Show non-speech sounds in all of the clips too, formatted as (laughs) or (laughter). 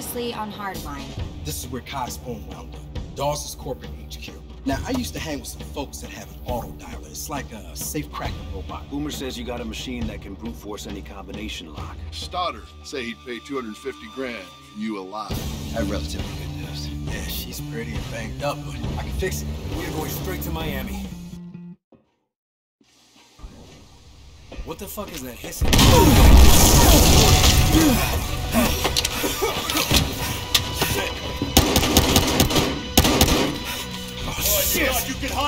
Previously on Hardline. This is where Khai's phone wound up. Dawes' corporate HQ. Now, I used to hang with some folks that have an auto dialer. It's like a safe cracking robot. Boomer says you got a machine that can brute force any combination lock. Stoddard say he'd pay 250 grand for you alive. That relatively good news. Yeah, she's pretty and banged up, but I can fix it. We're going straight to Miami. What the fuck is that hissing?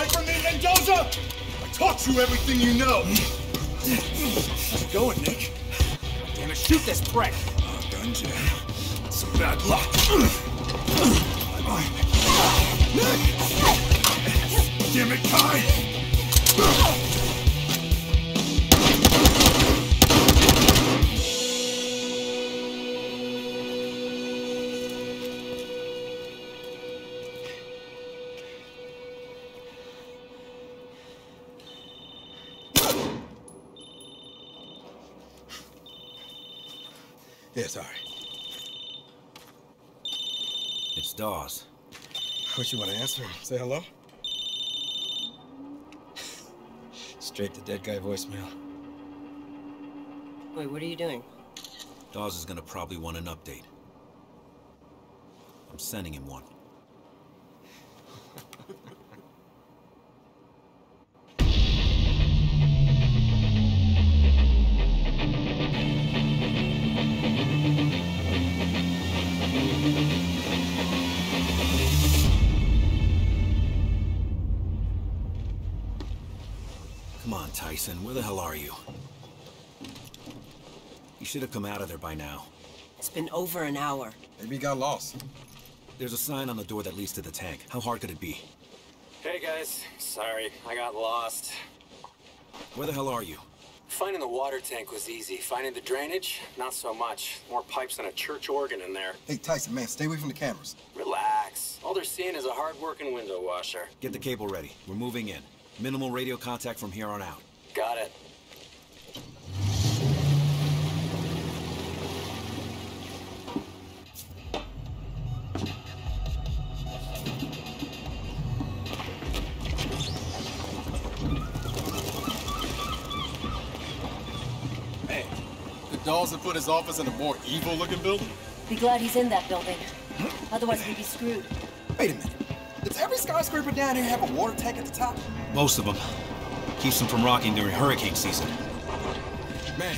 Hide from me, Mendoza? I taught you everything you know. How's it going, Nick? Damn it, shoot this prick! Oh, gun jam. Some bad luck. Damn it, Khai! Say hello? Straight to dead guy voicemail. Wait, what are you doing? Dawes is gonna probably want an update. I'm sending him one. Come on, Tyson. Where the hell are you? You should have come out of there by now. It's been over an hour. Maybe he got lost. There's a sign on the door that leads to the tank. How hard could it be? Hey guys, sorry, I got lost. Where the hell are you? Finding the water tank was easy. Finding the drainage, not so much. More pipes than a church organ in there. Hey, Tyson, man, stay away from the cameras. Relax. All they're seeing is a hard-working window washer. Get the cable ready. We're moving in. Minimal radio contact from here on out. Got it. Man, did Dawson put his office in a more evil-looking building? Be glad he's in that building. Otherwise, we'd be screwed. Wait a minute. Does every skyscraper down here have a water tank at the top? Most of them. Keeps them from rocking during hurricane season. Man,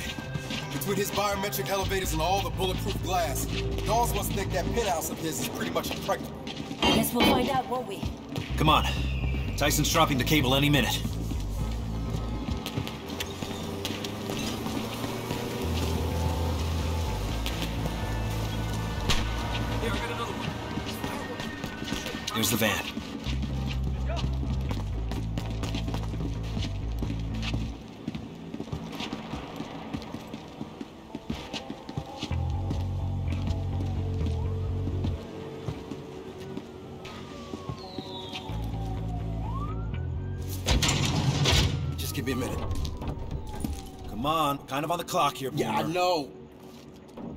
between his biometric elevators and all the bulletproof glass, Dawes must think that penthouse of his is pretty much impregnable. Guess we'll find out, won't we? Come on. Tyson's dropping the cable any minute. Here, I got another one. There's the van. Kind of on the clock here, Yeah, I know.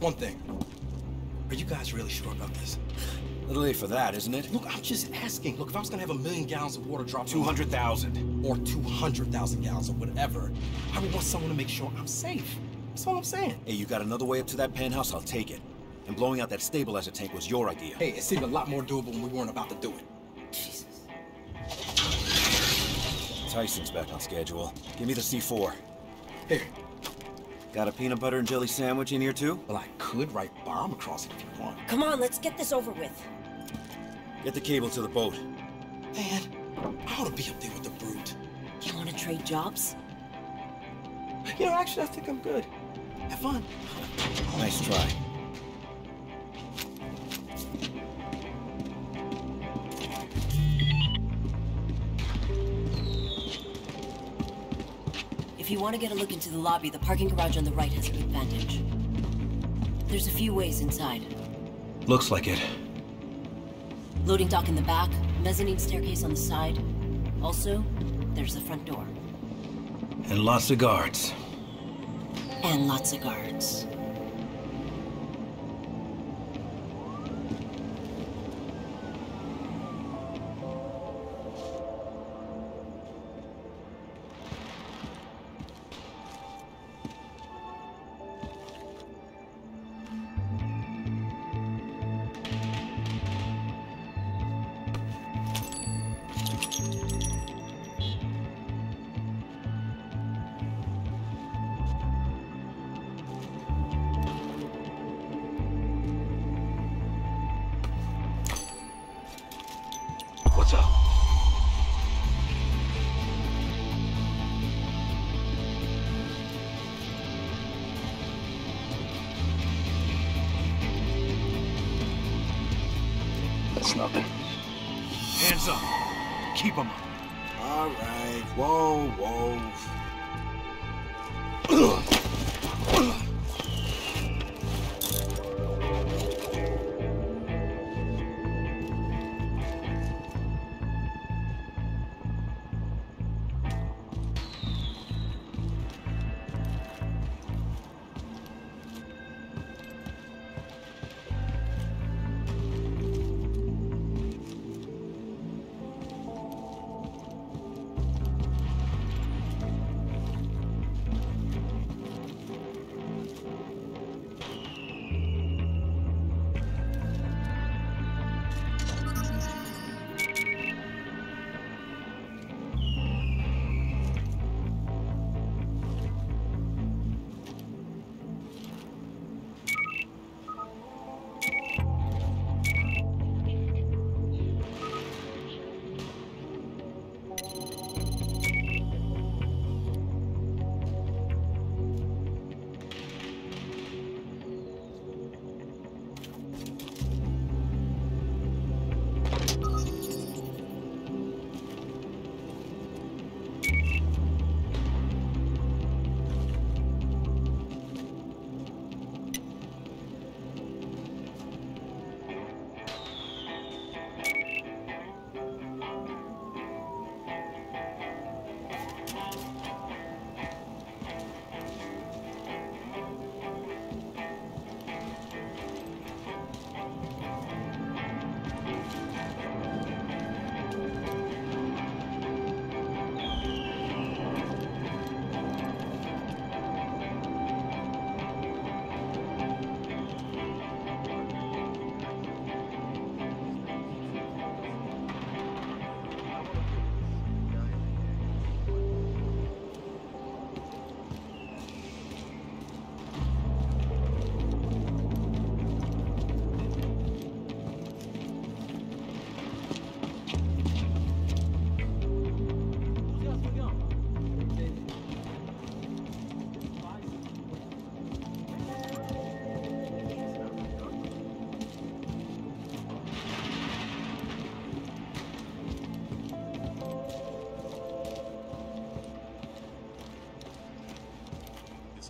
One thing. Are you guys really sure about this? A little late for that, isn't it? Look, I'm just asking. Look, if I was gonna have a million gallons of water dropped 200,000. or 200,000 gallons or whatever, I would want someone to make sure I'm safe. That's all I'm saying. Hey, you got another way up to that penthouse? I'll take it. And blowing out that stabilizer tank was your idea. Hey, it seemed a lot more doable when we weren't about to do it. Jesus. Tyson's back on schedule. Give me the C4. Here. Got a peanut butter and jelly sandwich in here too? Well, I could write bomb across it if you want. Come on, let's get this over with. Get the cable to the boat. Man, I ought to be up there with the brute. You want to trade jobs? You know, actually, I think I'm good. Have fun. Nice try. You want to get a look into the lobby, the parking garage on the right has an advantage. There's a few ways inside. Looks like it. Loading dock in the back, mezzanine staircase on the side. Also, there's the front door. And lots of guards. And lots of guards.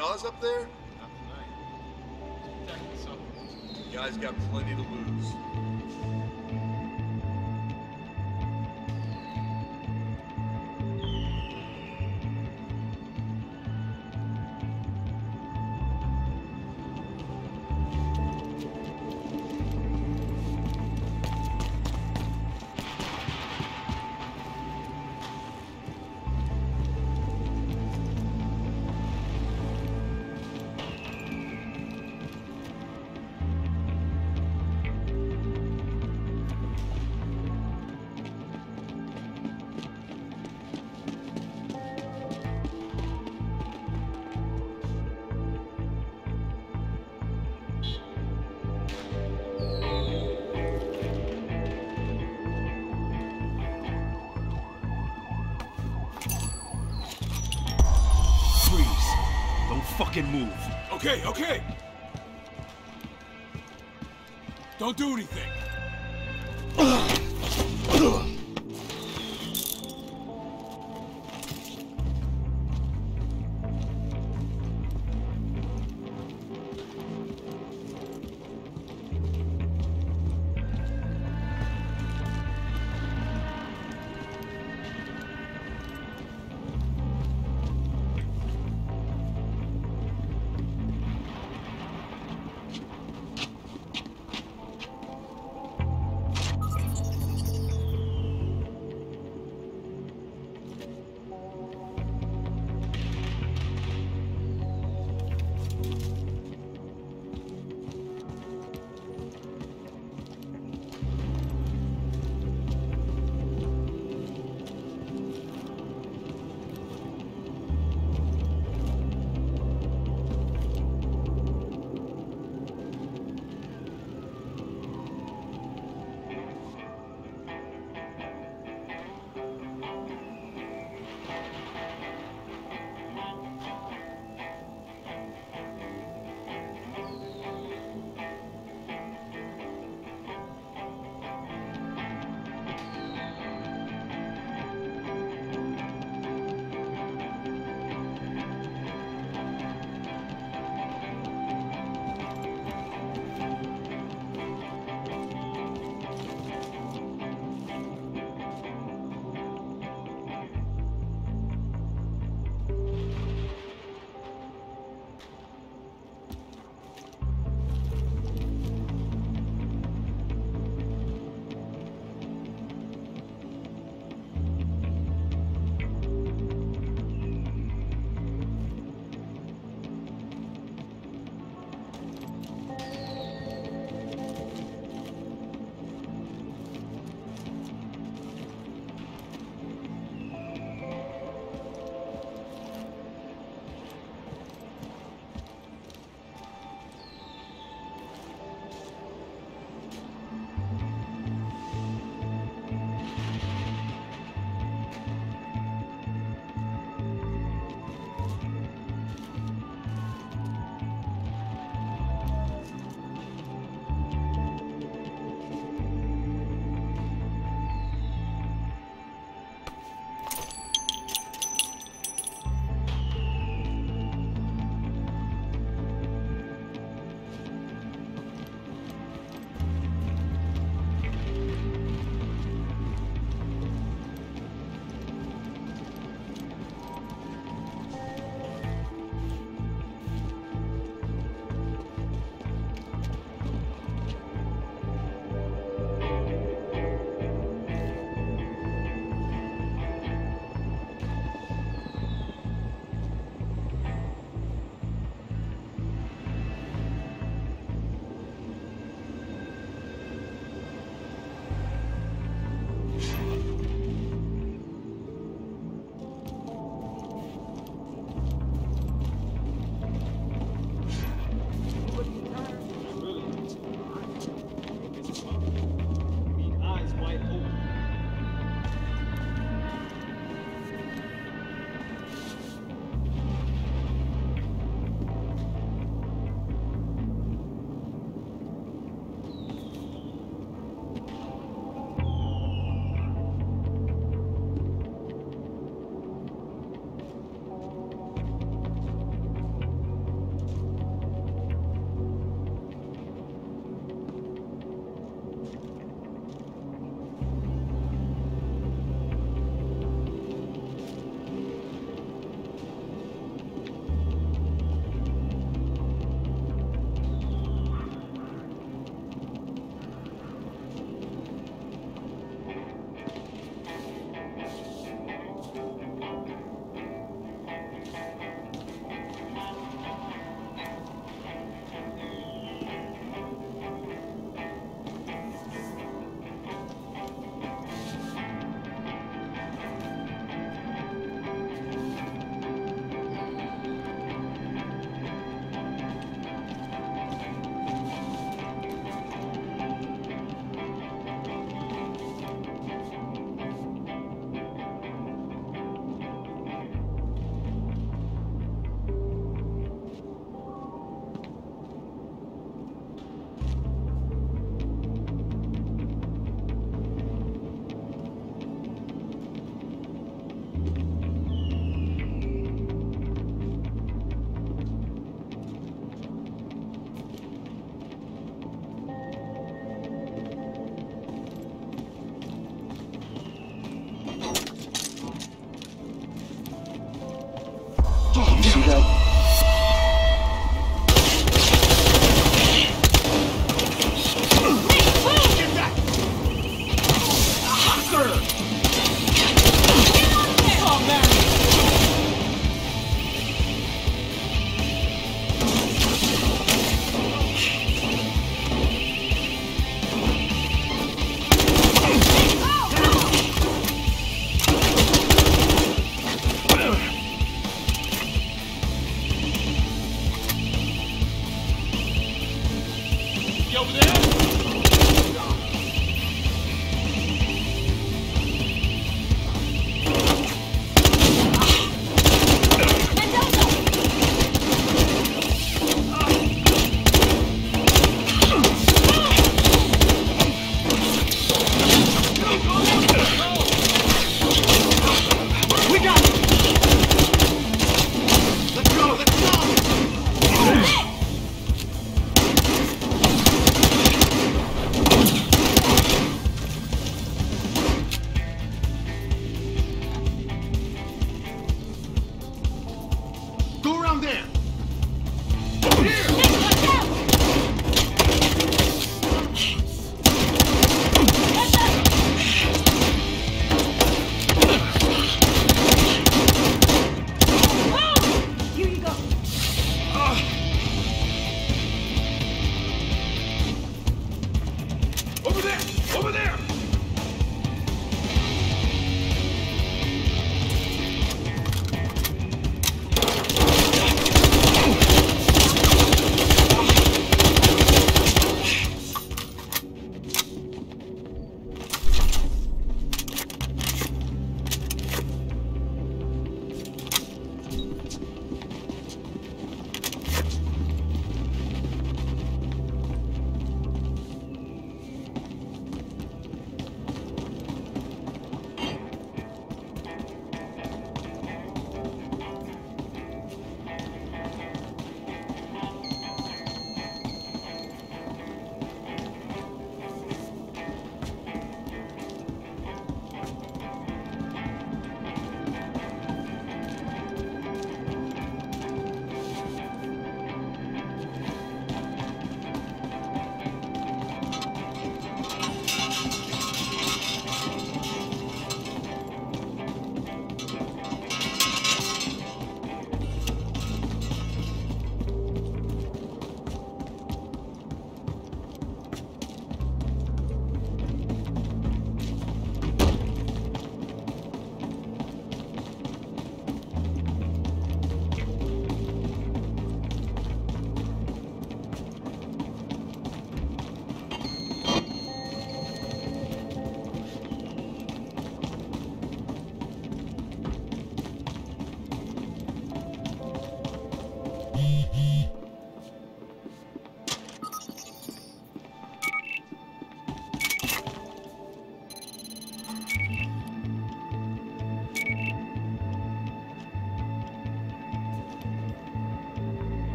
Dawes up there? Guy's got plenty to lose.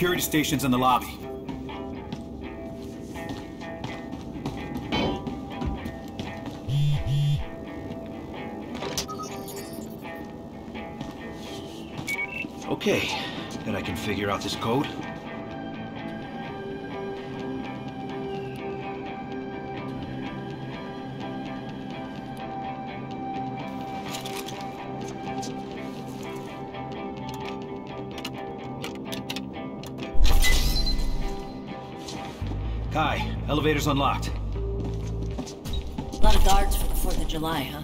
Security station's in the lobby. Okay, then I can figure out this code. Elevator's unlocked. A lot of guards for the 4th of July, huh?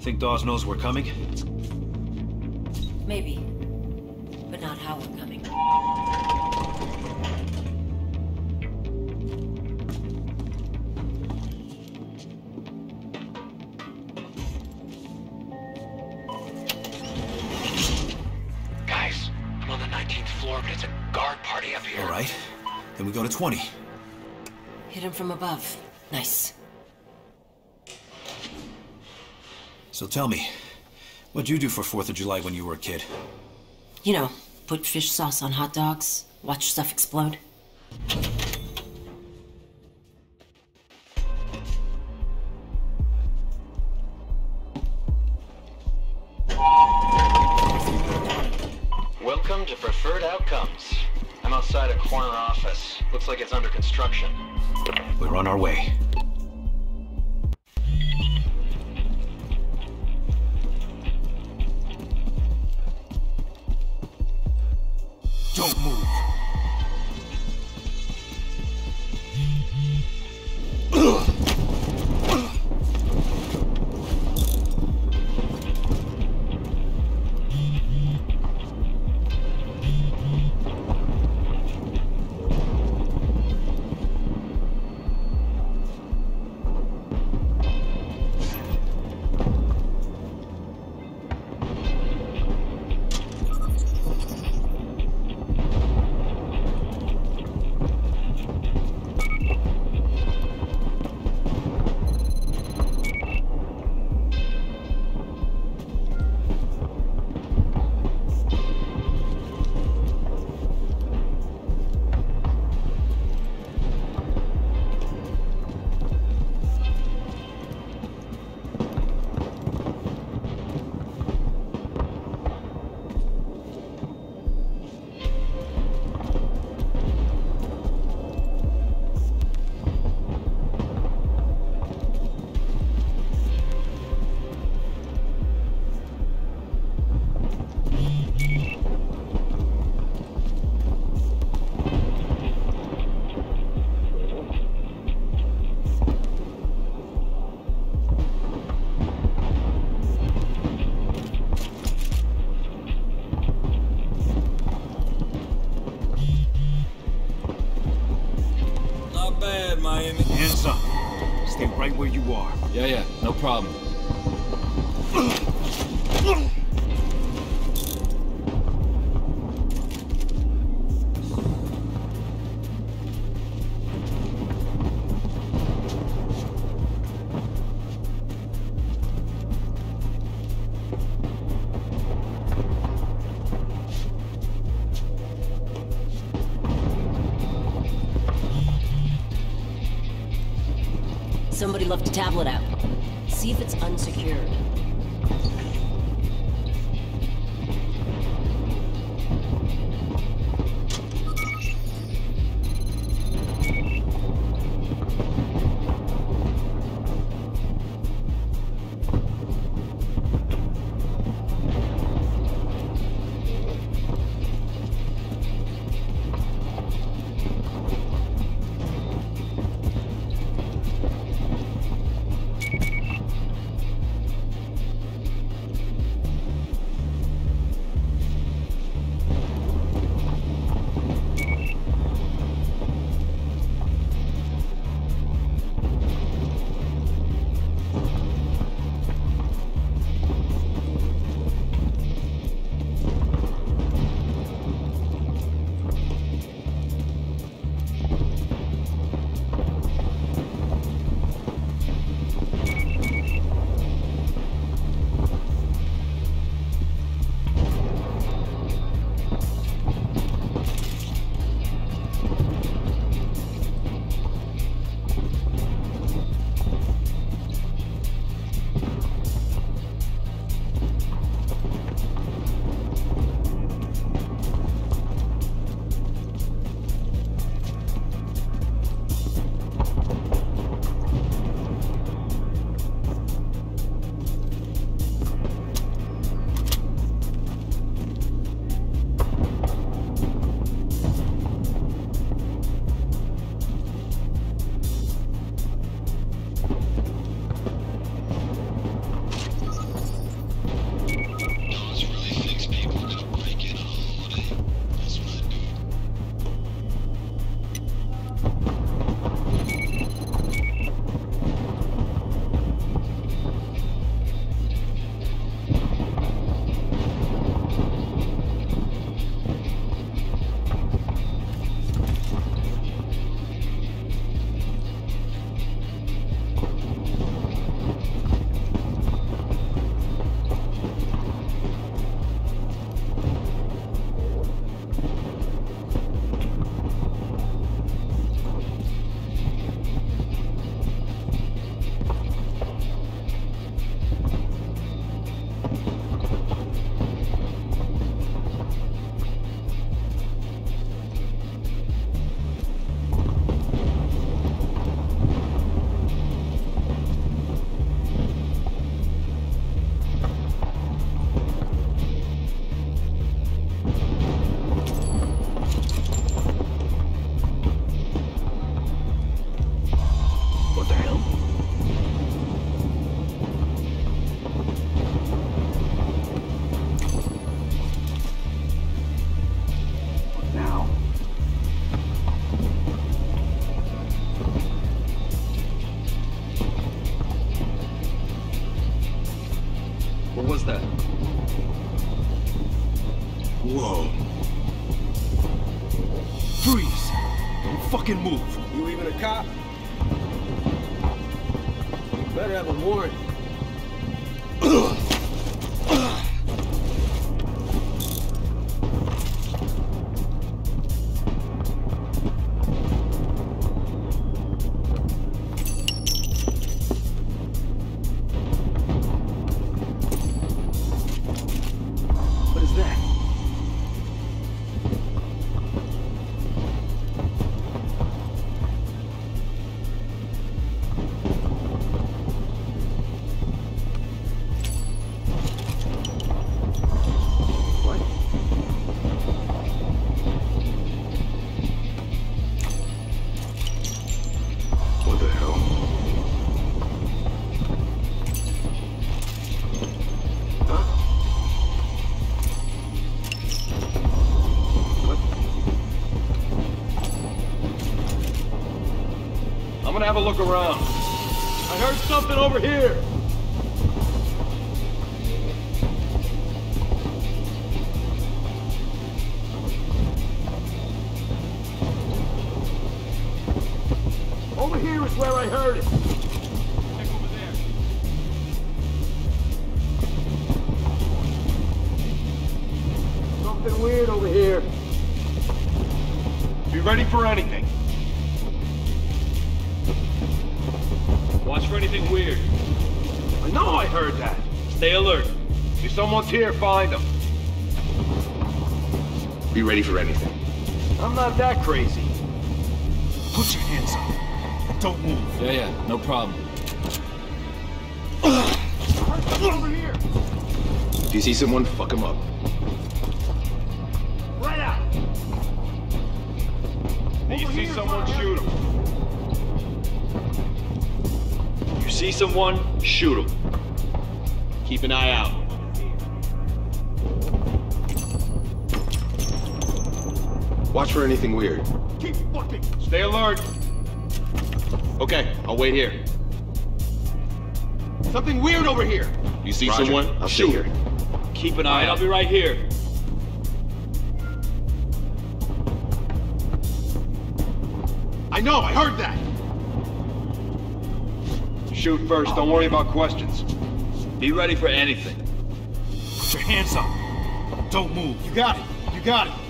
Think Dawes knows we're coming? From above. Nice. So tell me, what'd you do for 4th of July when you were a kid? You know, put fish sauce on hot dogs, watch stuff explode. Welcome to Preferred Outcomes. I'm outside a corner office. Looks like it's under construction. On our way. Where you are. Yeah, yeah, no problem. Fucking move. Gonna have a look around. I heard something over here. If here, find them. Be ready for anything. I'm not that crazy. Put your hands up. and Don't move. Yeah, yeah, no problem. Over here. If you see someone, fuck them up. Right out. If you see someone, shoot them. You see someone, shoot them. Keep an eye out. Watch for anything weird. Keep fucking. Stay alert. Okay, I'll wait here. Something weird over here. You see Roger. someone? I'll stay shoot. here. Keep an eye out. I'll be right here. I know, I heard that. Shoot first, don't worry about questions. Be ready for anything. Put your hands up. Don't move. You got it, you got it.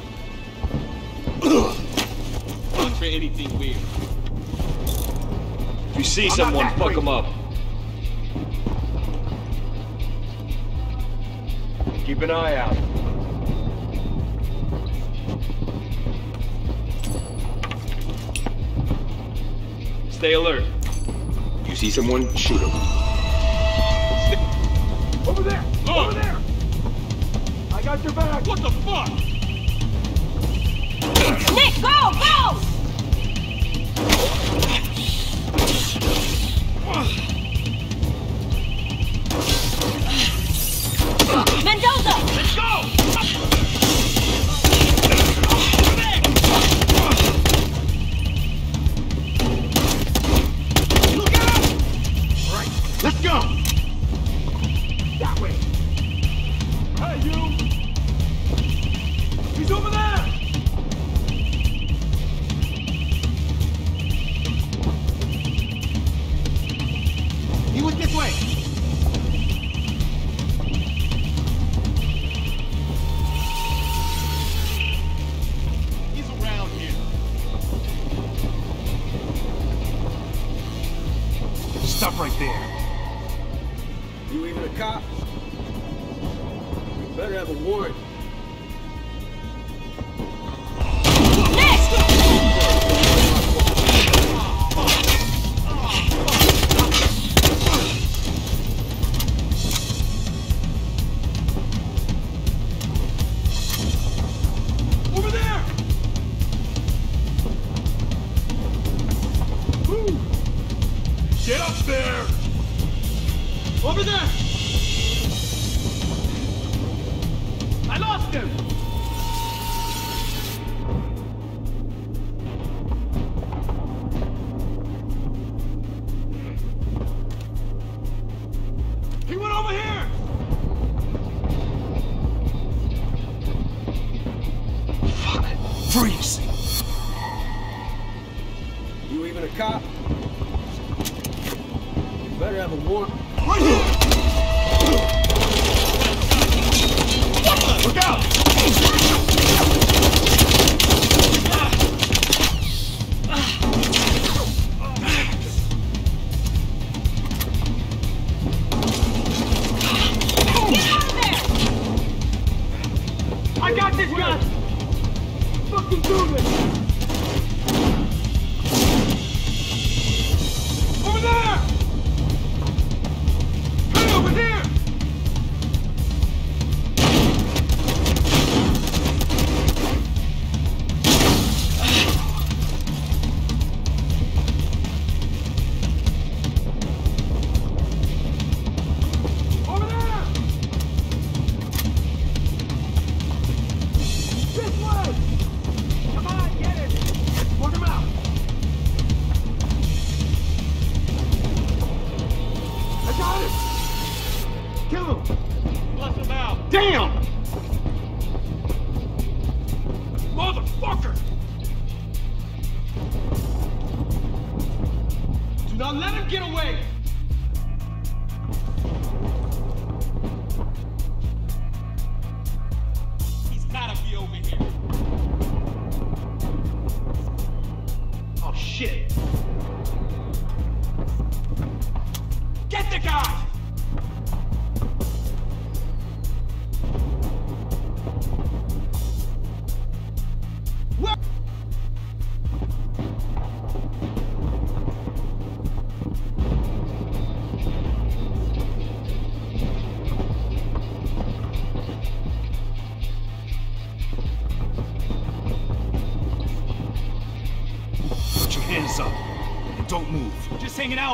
For anything weird. If you see someone, fuck them up. Keep an eye out. Stay alert. You see someone, shoot them. (laughs) Over there! Over there! I got your back! What the fuck? Nick, go! Go!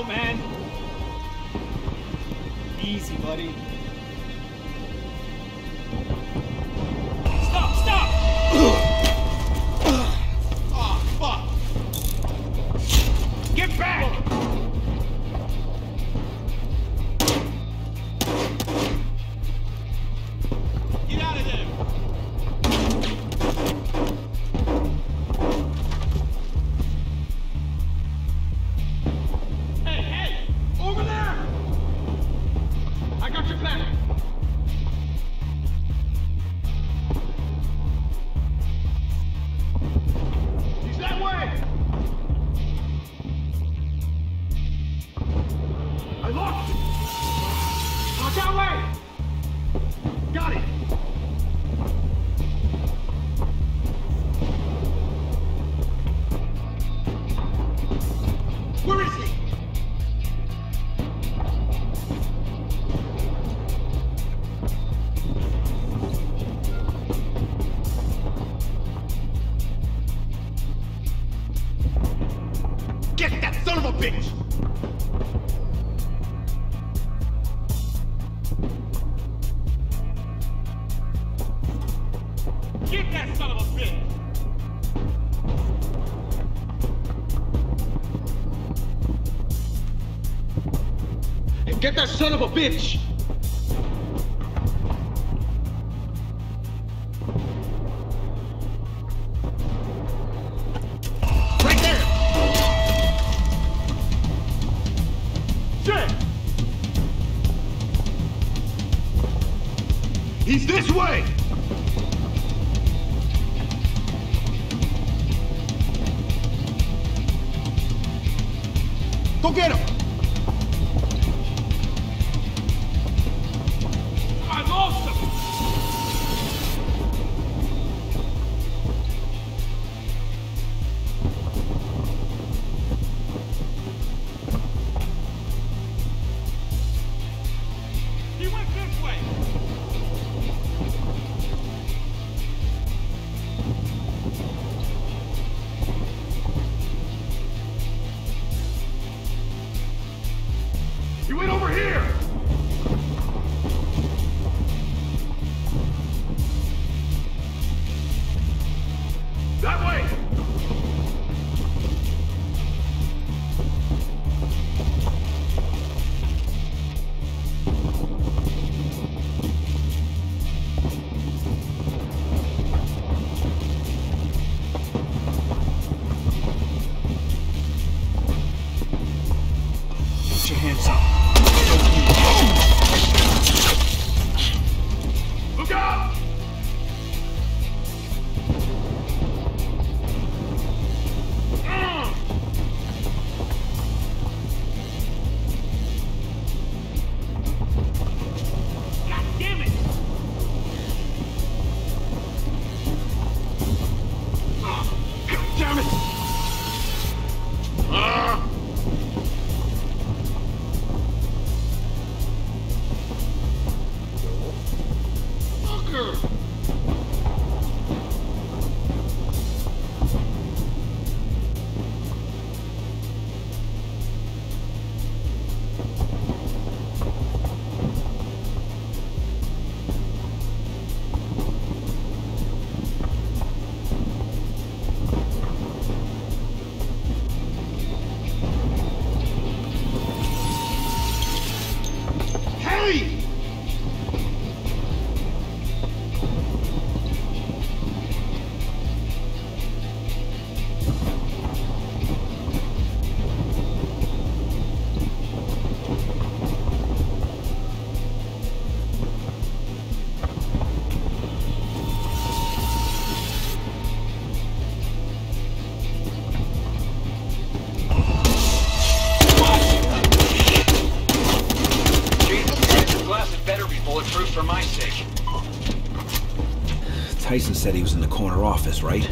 Man. That son of a bitch! Said he was in the corner office, right?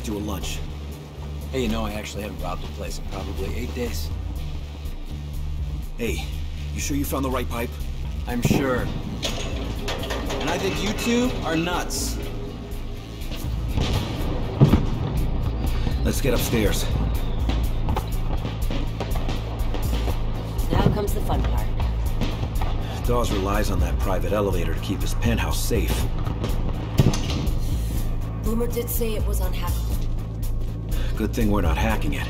Packed you a lunch. Hey, you know, I actually haven't robbed a place in probably eight days. Hey, you sure you found the right pipe? I'm sure. And I think you two are nuts. Let's get upstairs. Now comes the fun part. Dawes relies on that private elevator to keep his penthouse safe. Boomer did say it was unhackable. Good thing we're not hacking it.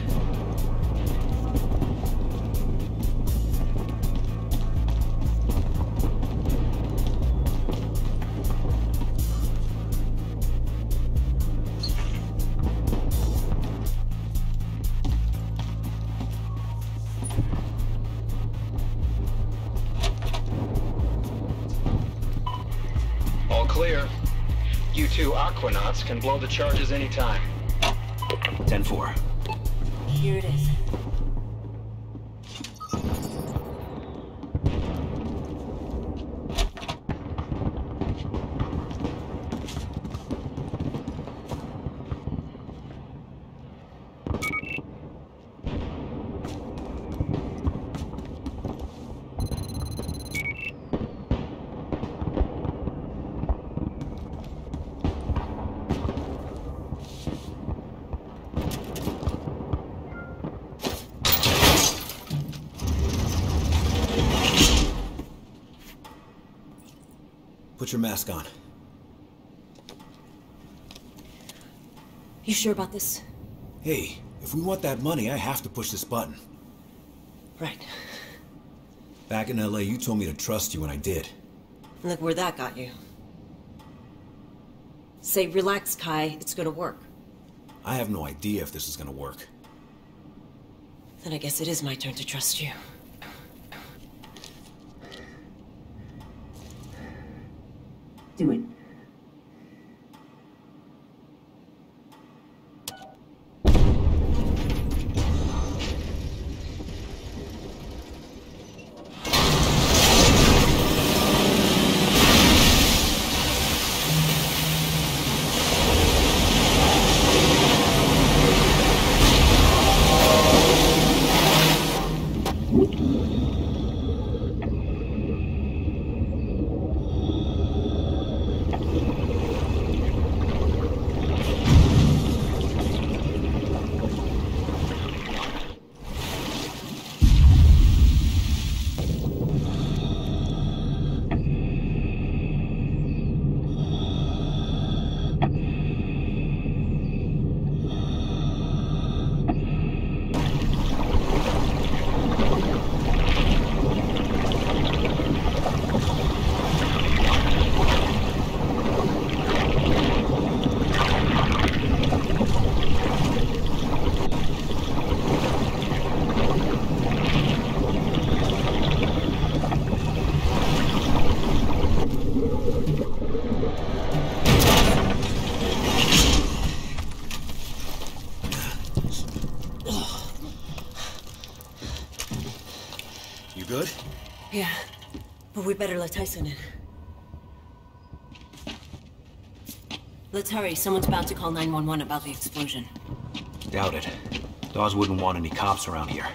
All clear. You two Aquanauts can blow the charges anytime. 10-4. Here it is. Put your mask on. You sure about this? Hey, if we want that money, I have to push this button. Right. Back in LA, you told me to trust you, and I did. Look where that got you. Say, relax, Khai. It's gonna work. I have no idea if this is gonna work. Then I guess it is my turn to trust you. Do it. We better let Tyson in. Let's hurry. Someone's about to call 911 about the explosion. Doubt it. Dawes wouldn't want any cops around here.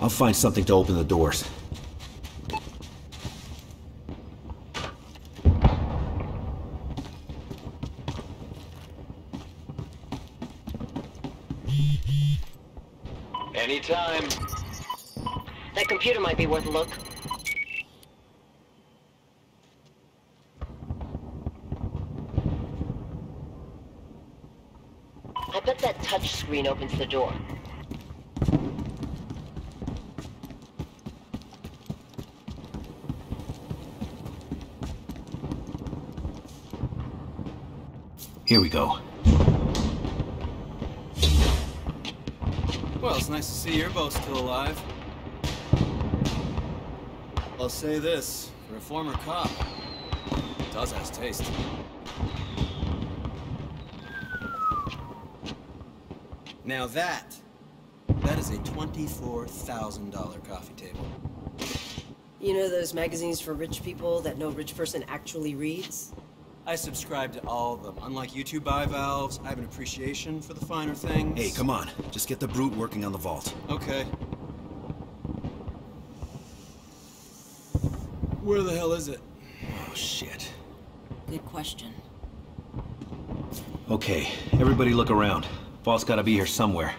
I'll find something to open the doors. I bet that touch screen opens the door. Here we go. Well, it's nice to see you're both still alive. I'll say this, for a former cop, it does has taste. Now that, that is a $24,000 coffee table. You know those magazines for rich people that no rich person actually reads? I subscribe to all of them. Unlike you two bivalves, I have an appreciation for the finer things. Hey, come on. Just get the brute working on the vault. Okay. Where the hell is it? Oh, shit. Good question. Okay, everybody look around. Vault's gotta be here somewhere.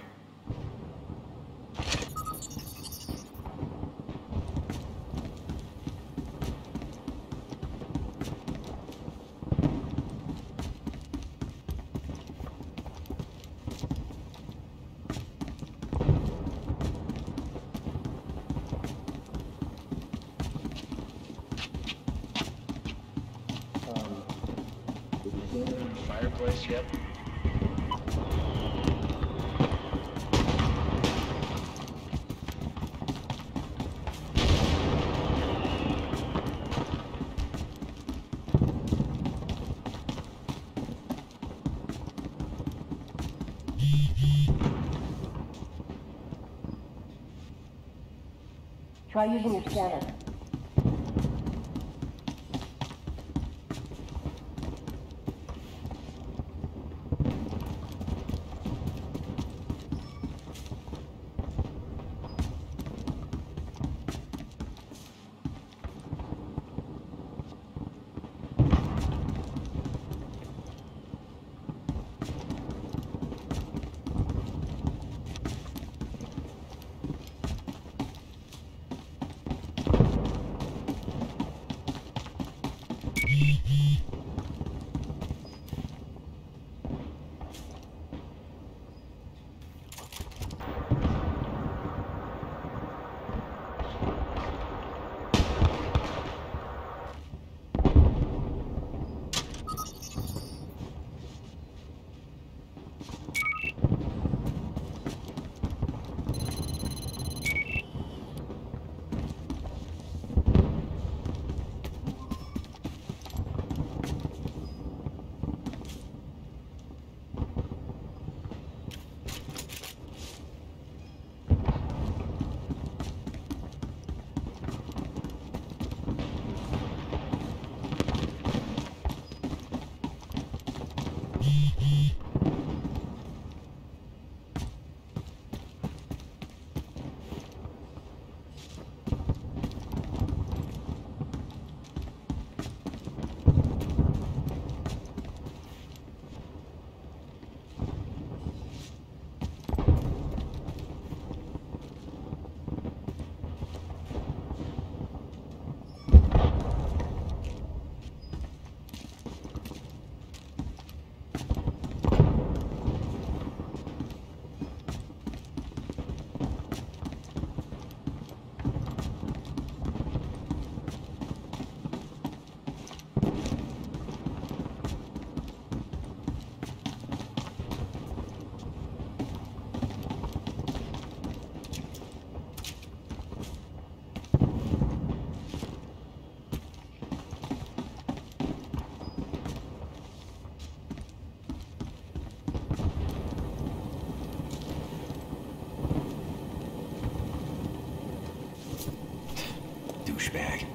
Douchebag.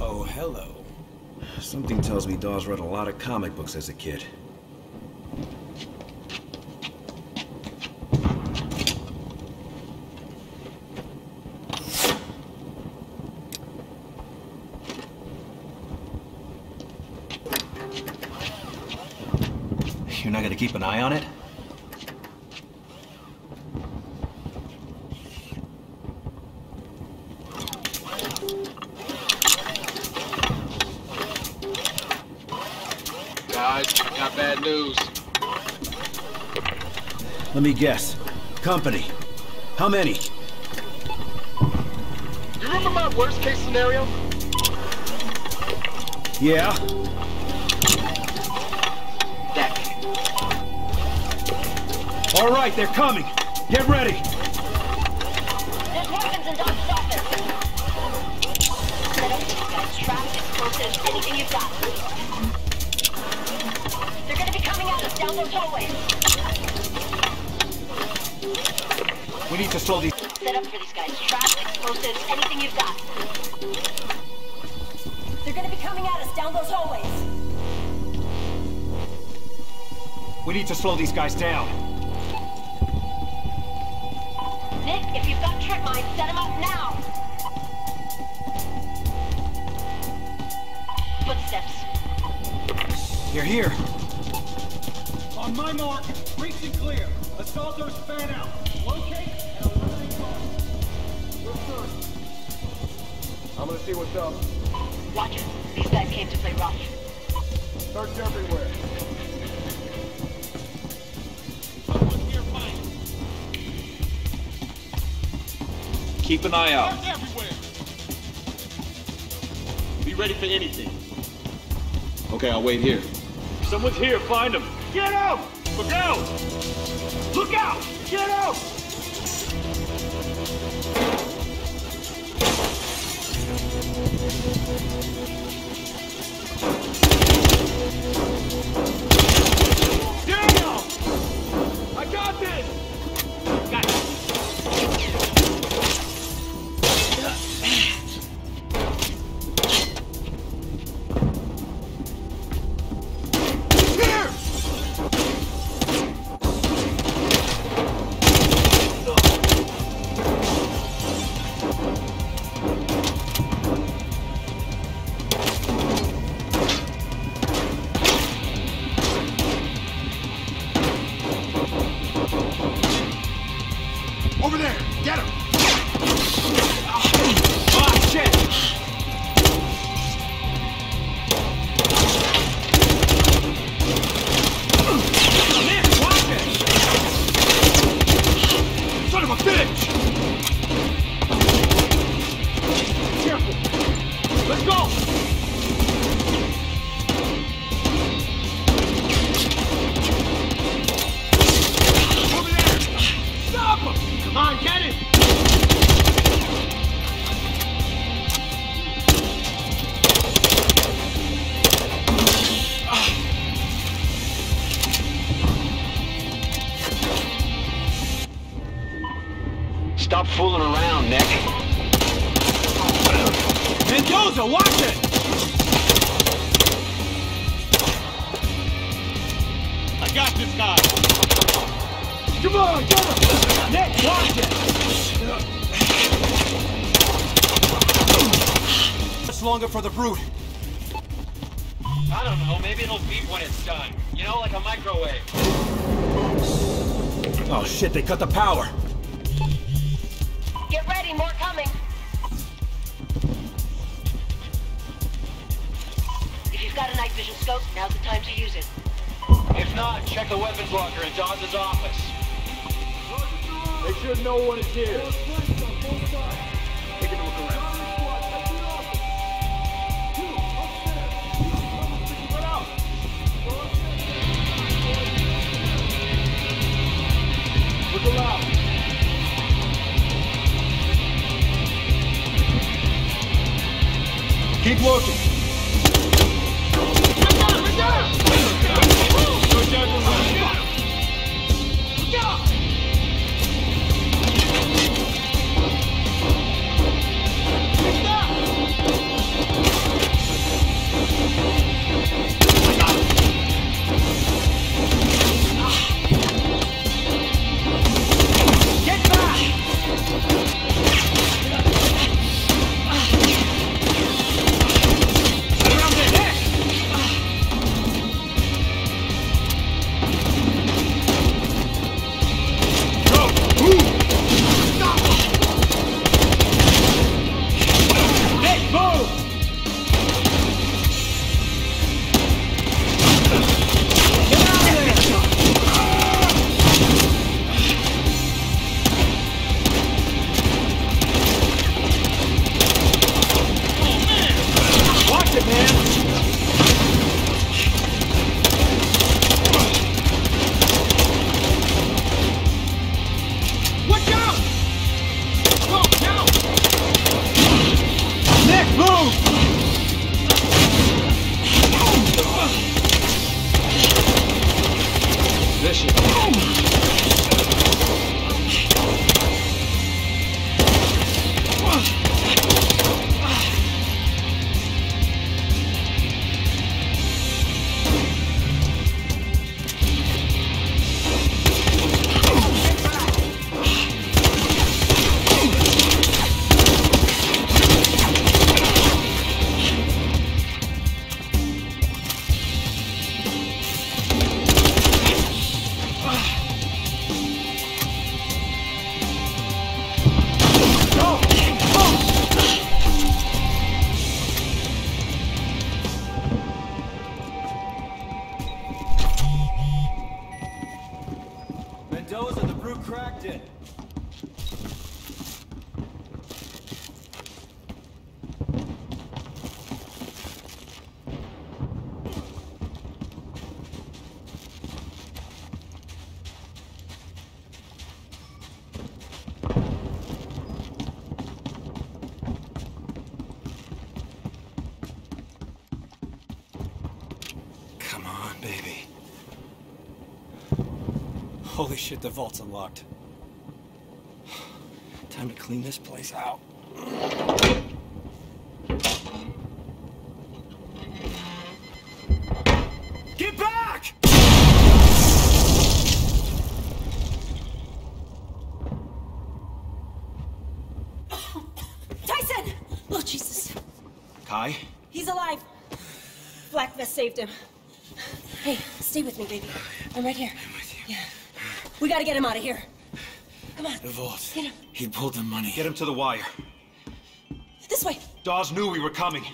Oh, hello. Something tells me Dawes read a lot of comic books as a kid. You're not gonna keep an eye on it? Guys, I got bad news. Let me guess. Company. How many? You remember my worst case scenario? Yeah? All right, they're coming. Get ready. There's weapons in Dawes' office. Set up these guys, traps, explosives, anything you've got. They're gonna be coming at us down those hallways. We need to slow these... Set up for these guys, traps, explosives, anything you've got. They're gonna be coming at us down those hallways. We need to slow these guys down. Nick, if you've got trip mines, set them up now. Footsteps. You're here. On my mark, breach and clear. Assaulters fan out. I'm gonna see what's up. Watch it. These guys came to play rough. Search everywhere. Someone's here find. Keep an eye out. everywhere. Be ready for anything. Okay, I'll wait here. Someone's here, find them. Get out! Look out! Look out! Get out! Down! I got this! For the brute. I don't know, maybe it'll beep when it's done. You know, like a microwave. Oh shit, they cut the power. Get ready, more coming. If you've got a night vision scope, now's the time to use it. If not, check the weapons locker in Dawes' office. They should know when it's here. Keep looking. The vault's unlocked. (sighs) Time to clean this place out. He pulled the money. Get him to the wire. This way. Dawes knew we were coming.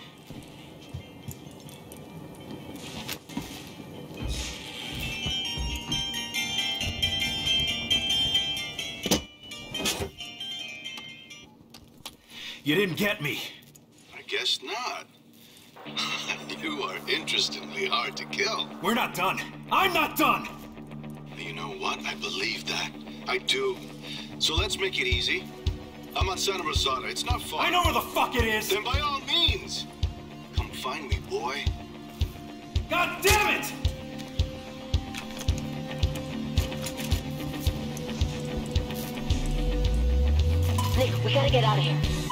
You didn't get me. I guess not. (laughs) you are interestingly hard to kill. We're not done. I'm not done! You know what? I believe that. I do. So let's make it easy. I'm on Santa Rosada. It's not far. I know where the fuck it is! Then by all means, come find me, boy. God damn it! Nick, we gotta get out of here.